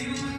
you